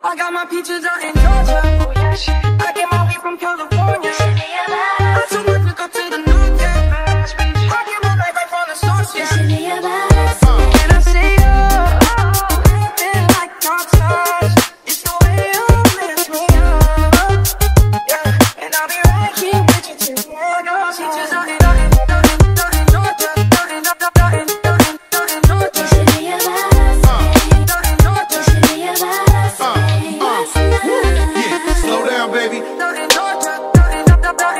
I got my peaches out in Georgia. Oh, yeah. I get my weed from California. I to the north. I my life right from the like It's the way you me up. Yeah, and I'll be right here with you. She just dirty, dirty, dirty, dirty, dirty, dirty.